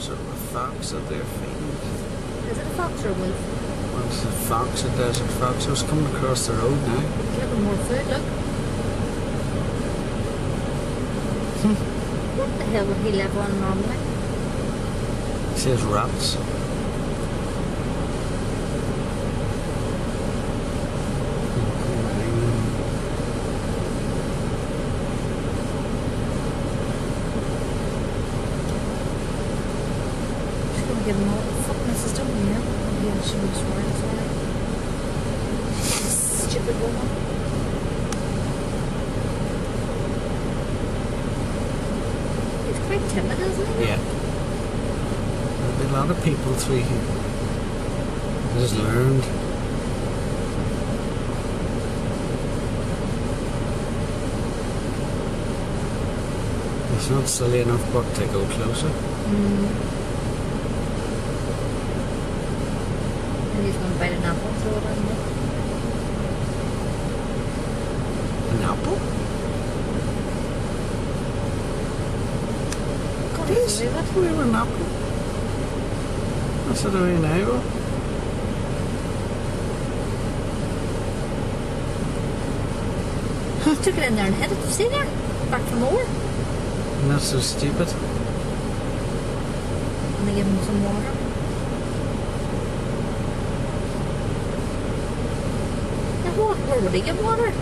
sort of a fox at their feet. Is it a fox or a wolf? Well, it's a fox, a desert fox. I was coming across the road now. It's looking more food, look. what the hell would he live on normally? He says rats. Just gonna give him all the fuck Mrs. Dunn here. Yeah, she was right, sorry. Stupid woman. He's quite timid, isn't he? Yeah. There'll be a lot of people through here. Just learned. It's not silly enough but to go closer. Mm. die is bij de Napel-toren. Een appel? Kom eens. Dat voor jou een appel? Wat is er door in hebben? Took it in there and hit it. see there. Back for more. And that's so stupid. And they give him some water. Where would he get water?